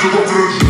to the vision.